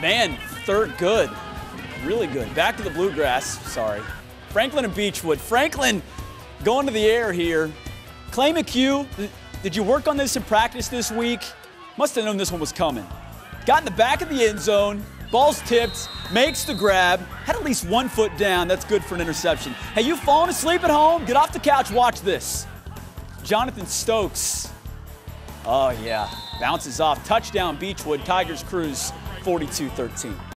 Man, third good. Really good. Back to the bluegrass. Sorry. Franklin and Beechwood. Franklin going to the air here. Clay McHugh, did you work on this in practice this week? Must have known this one was coming. Got in the back of the end zone. Ball's tipped, makes the grab, had at least one foot down. That's good for an interception. Hey, you fallen asleep at home? Get off the couch, watch this. Jonathan Stokes. Oh, yeah. Bounces off. Touchdown, Beechwood. Tigers cruise 42 13.